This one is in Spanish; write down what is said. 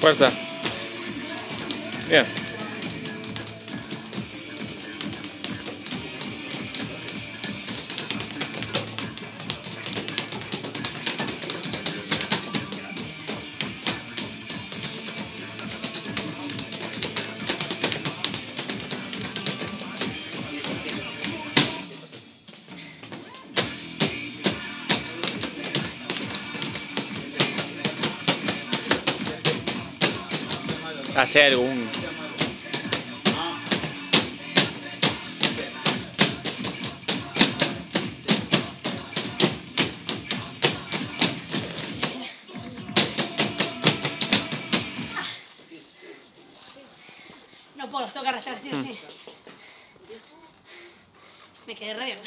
Fuerza. Bien. Hace algún. No puedo, los tengo que arrastrar, sí o sí. Me quedé re bien.